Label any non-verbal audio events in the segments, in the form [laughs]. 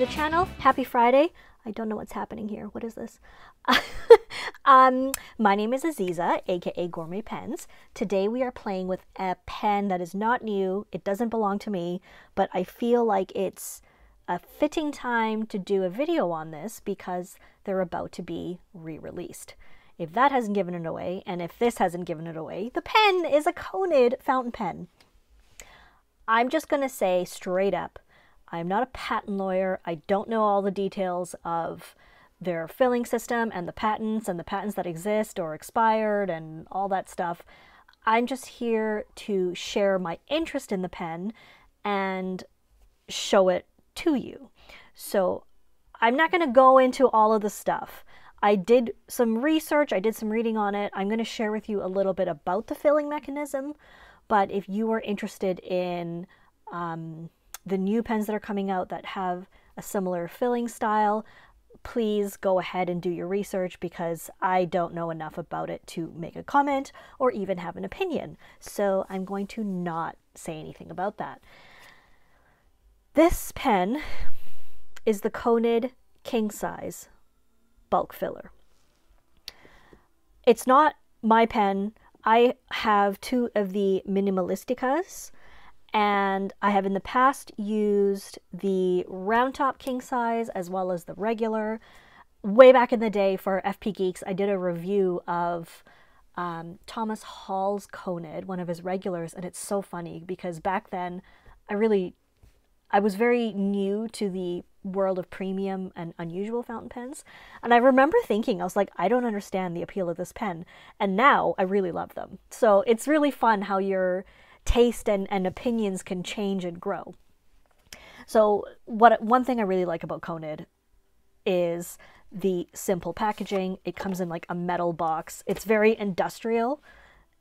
the channel. Happy Friday. I don't know what's happening here. What is this? [laughs] um, my name is Aziza, aka Gourmet Pens. Today we are playing with a pen that is not new. It doesn't belong to me, but I feel like it's a fitting time to do a video on this because they're about to be re-released. If that hasn't given it away, and if this hasn't given it away, the pen is a Conid fountain pen. I'm just going to say straight up, I'm not a patent lawyer. I don't know all the details of their filling system and the patents and the patents that exist or expired and all that stuff. I'm just here to share my interest in the pen and show it to you. So I'm not going to go into all of the stuff. I did some research, I did some reading on it. I'm going to share with you a little bit about the filling mechanism. But if you are interested in um, the new pens that are coming out that have a similar filling style, please go ahead and do your research because I don't know enough about it to make a comment or even have an opinion. So I'm going to not say anything about that. This pen is the Conid King Size bulk filler. It's not my pen. I have two of the Minimalisticas, and I have in the past used the round top king size as well as the regular. Way back in the day for FP Geeks, I did a review of um, Thomas Hall's Conid, one of his regulars, and it's so funny because back then I really I was very new to the world of premium and unusual fountain pens. And I remember thinking, I was like, I don't understand the appeal of this pen. And now I really love them. So it's really fun how your taste and, and opinions can change and grow. So what one thing I really like about Conid is the simple packaging. It comes in like a metal box. It's very industrial.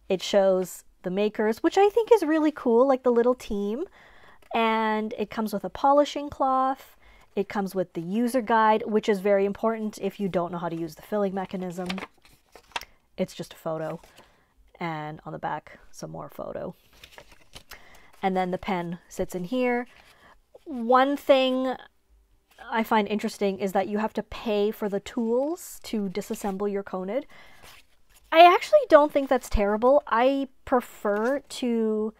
It shows the makers, which I think is really cool, like the little team and it comes with a polishing cloth. It comes with the user guide, which is very important if you don't know how to use the filling mechanism. It's just a photo. And on the back, some more photo. And then the pen sits in here. One thing I find interesting is that you have to pay for the tools to disassemble your Conid. I actually don't think that's terrible. I prefer to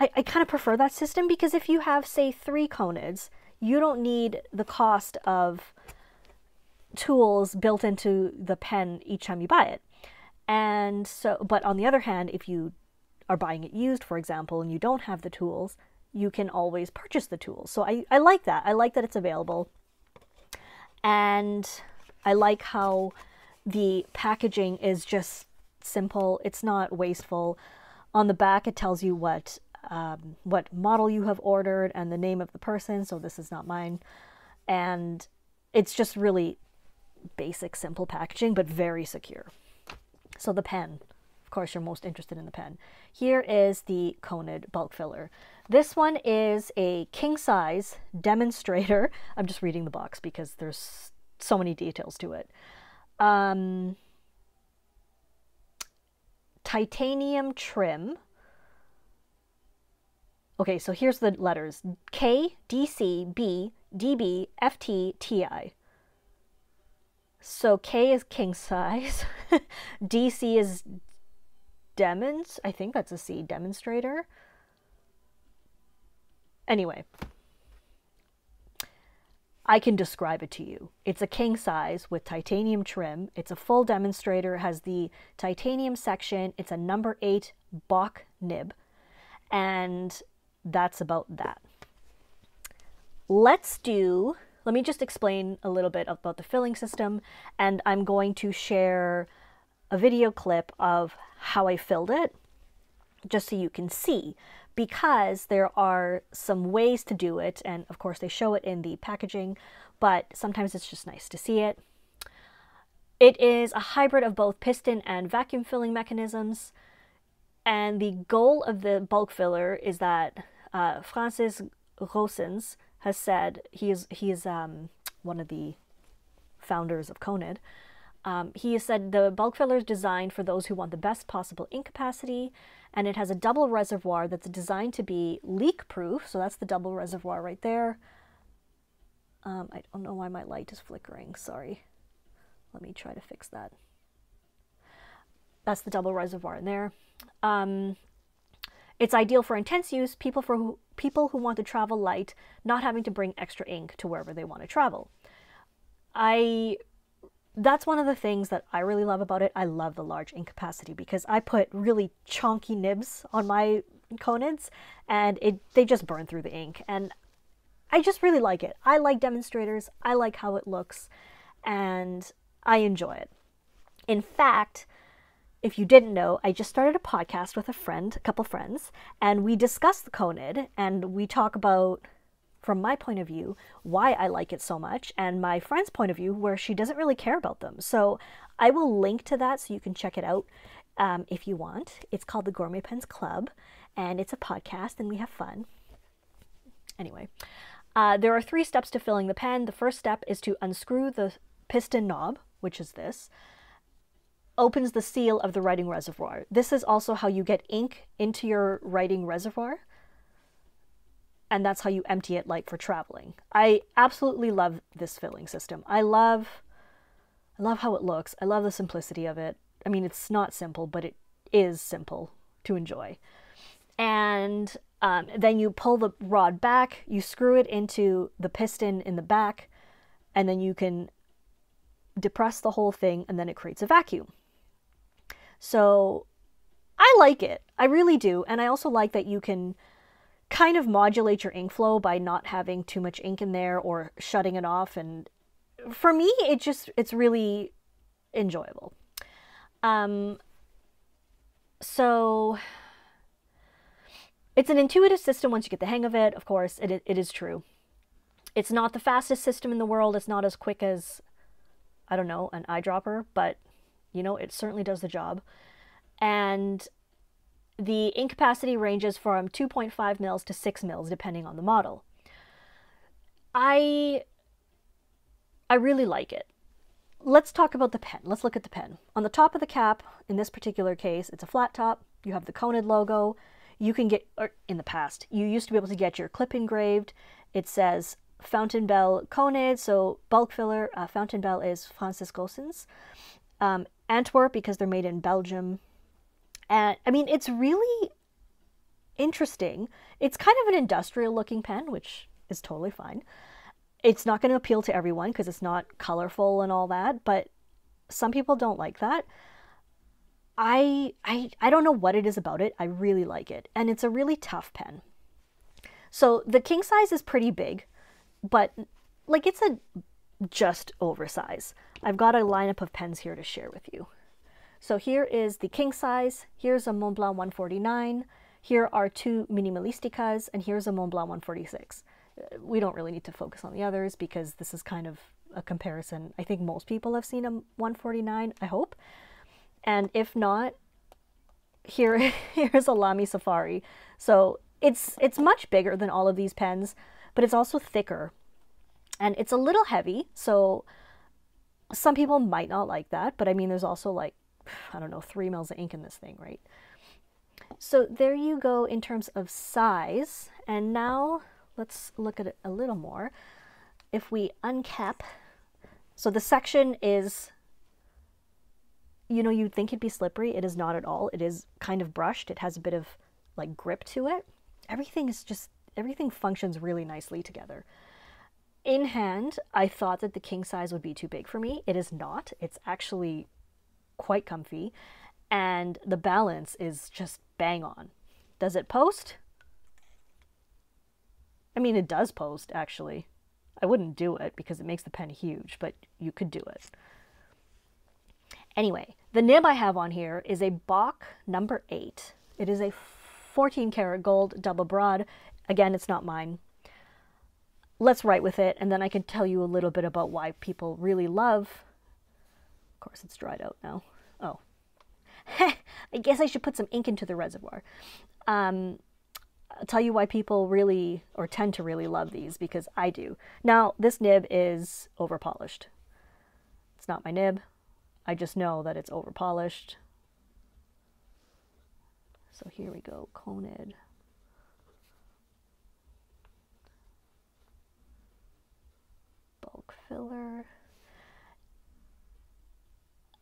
I, I kind of prefer that system because if you have, say, three Conids, you don't need the cost of tools built into the pen each time you buy it. And so, but on the other hand, if you are buying it used, for example, and you don't have the tools, you can always purchase the tools. So I, I like that. I like that it's available. And I like how the packaging is just simple. It's not wasteful. On the back, it tells you what um, what model you have ordered and the name of the person. So this is not mine. And it's just really basic, simple packaging, but very secure. So the pen, of course, you're most interested in the pen. Here is the Konid bulk filler. This one is a king size demonstrator. [laughs] I'm just reading the box because there's so many details to it. Um, titanium trim Okay, so here's the letters K, D, C, B, D, B, F, T, T, I. So K is king size, [laughs] DC is demons. I think that's a C, demonstrator. Anyway, I can describe it to you. It's a king size with titanium trim. It's a full demonstrator, has the titanium section. It's a number eight Bock nib. And that's about that. Let's do, let me just explain a little bit about the filling system and I'm going to share a video clip of how I filled it just so you can see because there are some ways to do it and of course they show it in the packaging but sometimes it's just nice to see it. It is a hybrid of both piston and vacuum filling mechanisms and the goal of the bulk filler is that uh, Francis Goossens has said he is he is um, one of the founders of Conid. Um, he has said the bulk filler is designed for those who want the best possible ink capacity, and it has a double reservoir that's designed to be leak proof. So that's the double reservoir right there. Um, I don't know why my light is flickering. Sorry. Let me try to fix that. That's the double reservoir in there. Um, it's ideal for intense use, people for who, people who want to travel light, not having to bring extra ink to wherever they want to travel. I that's one of the things that I really love about it. I love the large ink capacity because I put really chunky nibs on my Conids and it they just burn through the ink and I just really like it. I like demonstrators. I like how it looks and I enjoy it. In fact, if you didn't know, I just started a podcast with a friend, a couple friends, and we discuss the Conid and we talk about from my point of view, why I like it so much, and my friend's point of view, where she doesn't really care about them. So I will link to that so you can check it out um, if you want. It's called the Gourmet Pens Club, and it's a podcast, and we have fun. Anyway, uh, there are three steps to filling the pen. The first step is to unscrew the piston knob, which is this, opens the seal of the writing reservoir. This is also how you get ink into your writing reservoir and that's how you empty it like for traveling. I absolutely love this filling system. I love I love how it looks. I love the simplicity of it. I mean, it's not simple, but it is simple to enjoy. And um, then you pull the rod back, you screw it into the piston in the back, and then you can depress the whole thing, and then it creates a vacuum. So I like it. I really do. And I also like that you can kind of modulate your ink flow by not having too much ink in there or shutting it off. And for me it just it's really enjoyable. Um so it's an intuitive system once you get the hang of it. Of course it, it is true. It's not the fastest system in the world. It's not as quick as i don't know an eyedropper but you know it certainly does the job and the ink capacity ranges from 2.5 mils to 6 mils depending on the model. I I really like it. Let's talk about the pen. Let's look at the pen. On the top of the cap, in this particular case, it's a flat top. You have the Conid logo. You can get, in the past, you used to be able to get your clip engraved. It says Fountain Bell Conid, so bulk filler. Uh, Fountainbelle is Francis Goossens. Um, Antwerp, because they're made in Belgium. And I mean, it's really interesting. It's kind of an industrial looking pen, which is totally fine. It's not going to appeal to everyone because it's not colorful and all that, but some people don't like that. I I I don't know what it is about it. I really like it. And it's a really tough pen. So the king size is pretty big, but like it's a just oversize. I've got a lineup of pens here to share with you. So here is the king size, here's a Montblanc 149, here are two Minimalisticas, and here's a Montblanc 146. Uh, we don't really need to focus on the others because this is kind of a comparison. I think most people have seen a 149, I hope. And if not, here [laughs] here's a Lamy Safari. So it's it's much bigger than all of these pens, but it's also thicker. And it's a little heavy, so some people might not like that, but I mean there's also like I don't know, three mils of ink in this thing, right? So there you go in terms of size. And now let's look at it a little more. If we uncap, so the section is, you know, you'd think it'd be slippery. It is not at all. It is kind of brushed. It has a bit of like grip to it. Everything is just, everything functions really nicely together. In hand, I thought that the king size would be too big for me. It is not. It's actually quite comfy, and the balance is just bang on. Does it post? I mean, it does post, actually. I wouldn't do it because it makes the pen huge, but you could do it. Anyway, the nib I have on here is a Bock number 8. It is a 14 karat gold double broad. Again, it's not mine. Let's write with it, and then I can tell you a little bit about why people really love Of course, it's dried out now. Oh. [laughs] I guess I should put some ink into the reservoir. Um, I'll tell you why people really, or tend to really love these, because I do. Now, this nib is over polished. It's not my nib. I just know that it's over polished. So here we go, Conid. Bulk filler.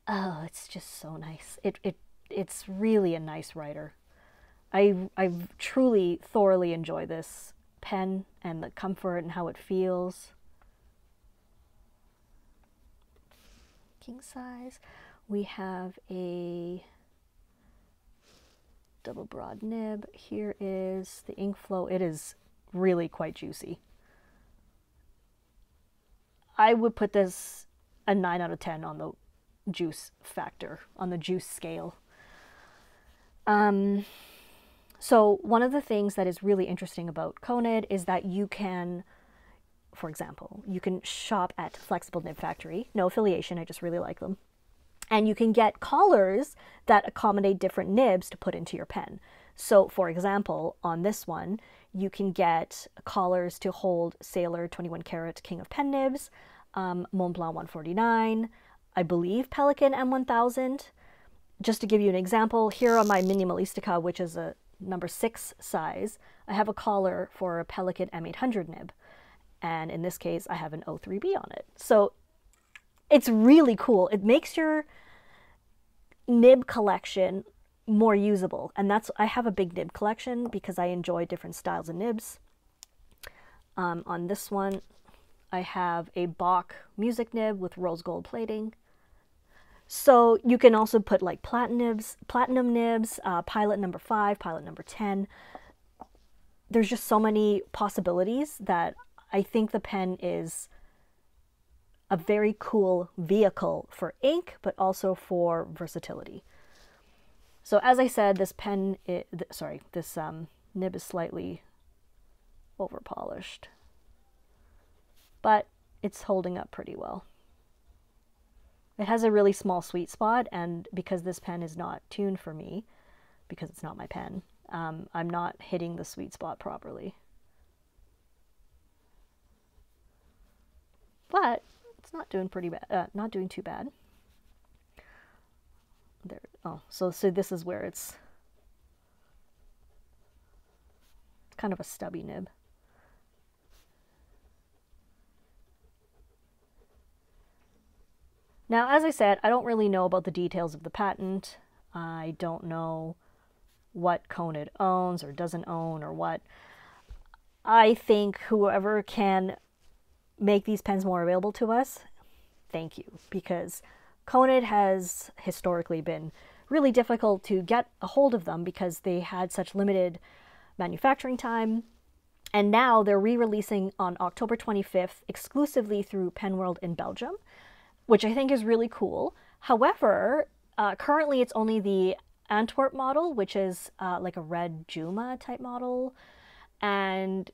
Oh, it's just so nice. It it it's really a nice writer. I I truly thoroughly enjoy this pen and the comfort and how it feels. King size. We have a double broad nib. Here is the ink flow. It is really quite juicy. I would put this a 9 out of 10 on the juice factor, on the juice scale. Um, so one of the things that is really interesting about Conid is that you can, for example, you can shop at Flexible Nib Factory. No affiliation, I just really like them. And you can get collars that accommodate different nibs to put into your pen. So for example, on this one, you can get collars to hold Sailor 21 karat King of Pen nibs, um, Montblanc 149, I believe Pelikan M1000. Just to give you an example, here on my Minimalistica, which is a number six size, I have a collar for a Pelikan M800 nib. And in this case, I have an O3B on it. So it's really cool. It makes your nib collection more usable. And that's, I have a big nib collection because I enjoy different styles of nibs. Um, on this one, I have a Bock music nib with rose gold plating. So you can also put like platinums, platinum nibs, uh, pilot number five, pilot number 10. There's just so many possibilities that I think the pen is a very cool vehicle for ink, but also for versatility. So as I said, this pen, th sorry, this um, nib is slightly over polished, but it's holding up pretty well. It has a really small sweet spot, and because this pen is not tuned for me, because it's not my pen, um, I'm not hitting the sweet spot properly. But it's not doing pretty bad, uh, not doing too bad. There, oh, so, so this is where it's, it's kind of a stubby nib. Now, as I said, I don't really know about the details of the patent. I don't know what Conid owns or doesn't own or what. I think whoever can make these pens more available to us, thank you, because Conid has historically been really difficult to get a hold of them because they had such limited manufacturing time. And now they're re releasing on October 25th exclusively through Penworld in Belgium which I think is really cool. However, uh, currently it's only the Antwerp model, which is uh, like a red Juma type model. And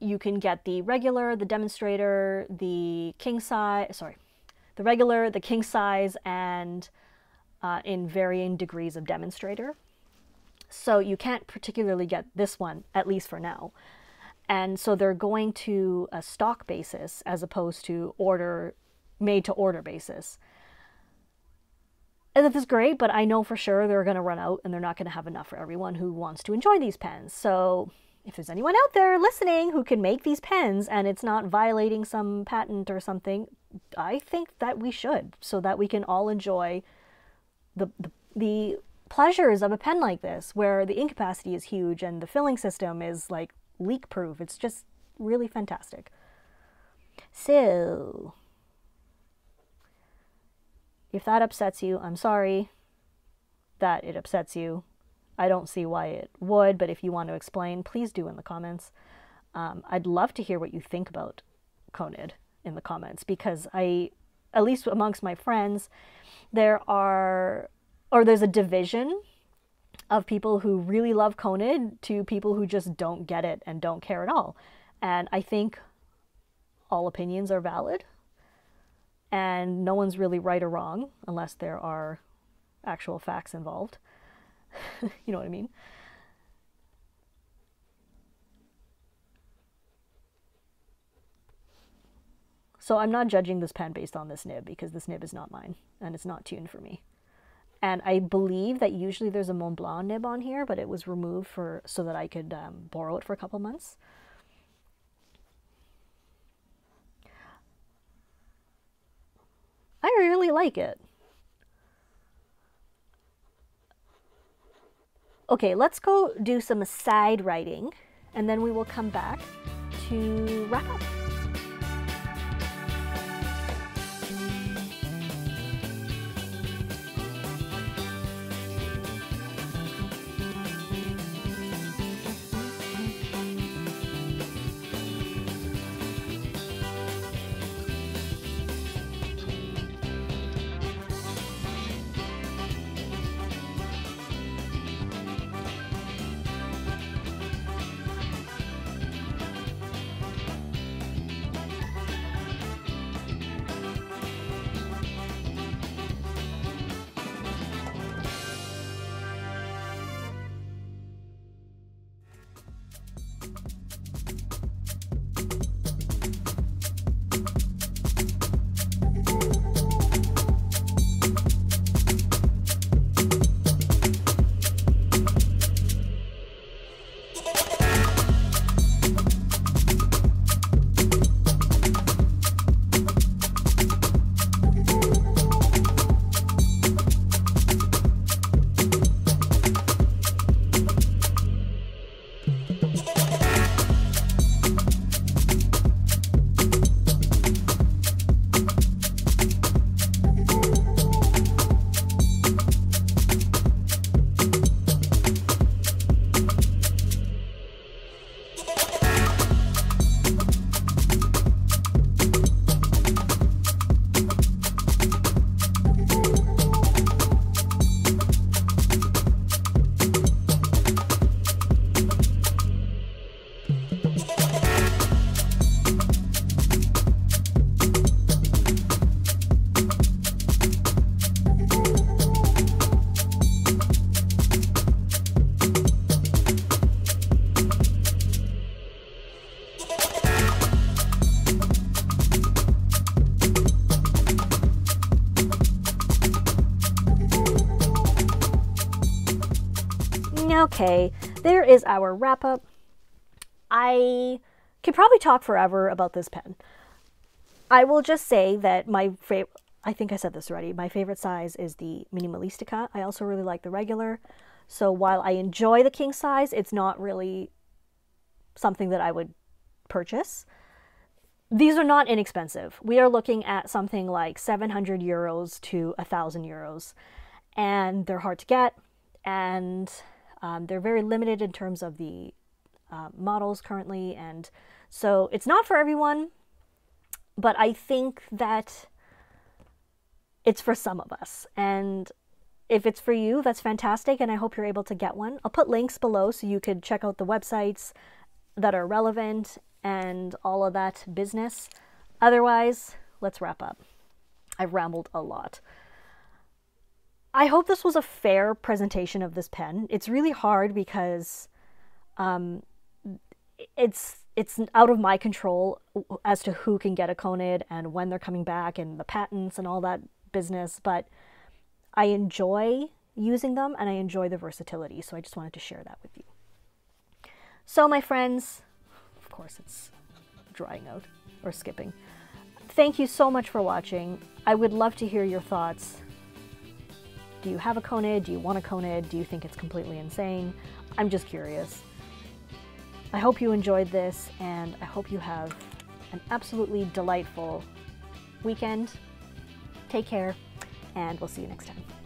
you can get the regular, the demonstrator, the king size, sorry, the regular, the king size, and uh, in varying degrees of demonstrator. So you can't particularly get this one, at least for now. And so they're going to a stock basis as opposed to order made to order basis. And that is great, but I know for sure they're going to run out and they're not going to have enough for everyone who wants to enjoy these pens. So if there's anyone out there listening who can make these pens and it's not violating some patent or something, I think that we should so that we can all enjoy the, the, the pleasures of a pen like this where the ink capacity is huge and the filling system is like leak proof. It's just really fantastic. So, if that upsets you, I'm sorry that it upsets you. I don't see why it would, but if you want to explain, please do in the comments. Um, I'd love to hear what you think about Conid in the comments because I, at least amongst my friends, there are, or there's a division of people who really love Conid to people who just don't get it and don't care at all. And I think all opinions are valid and no one's really right or wrong unless there are actual facts involved. [laughs] you know what I mean? So I'm not judging this pen based on this nib because this nib is not mine and it's not tuned for me. And I believe that usually there's a Montblanc nib on here, but it was removed for so that I could um, borrow it for a couple months. Really like it. Okay, let's go do some side writing and then we will come back to wrap up. Okay, there is our wrap up. I could probably talk forever about this pen. I will just say that my favorite, I think I said this already, my favorite size is the Minimalistica. I also really like the regular. So while I enjoy the king size, it's not really something that I would purchase. These are not inexpensive. We are looking at something like 700 euros to 1,000 euros, and they're hard to get, and um, they're very limited in terms of the uh, models currently, and so it's not for everyone, but I think that it's for some of us. And if it's for you, that's fantastic, and I hope you're able to get one. I'll put links below so you could check out the websites that are relevant and all of that business. Otherwise, let's wrap up. I've rambled a lot. I hope this was a fair presentation of this pen. It's really hard because um, it's it's out of my control as to who can get a Conid and when they're coming back and the patents and all that business. But I enjoy using them and I enjoy the versatility. So I just wanted to share that with you. So my friends, of course it's drying out or skipping. Thank you so much for watching. I would love to hear your thoughts. Do you have a Conid? Do you want a Conid? Do you think it's completely insane? I'm just curious. I hope you enjoyed this and I hope you have an absolutely delightful weekend. Take care and we'll see you next time.